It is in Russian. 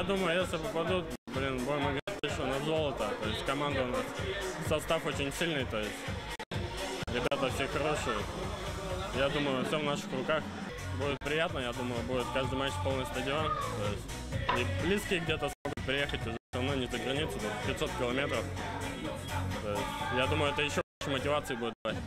Я думаю, если попадут, блин, будем играть точно на золото. То есть команда у нас, состав очень сильный, то есть ребята все хорошие. Я думаю, все в наших руках. Будет приятно, я думаю, будет каждый матч полный стадион. То есть и близкие где-то смогут приехать уже все равно не за границу, 500 километров. То есть, я думаю, это еще больше мотивации будет давать.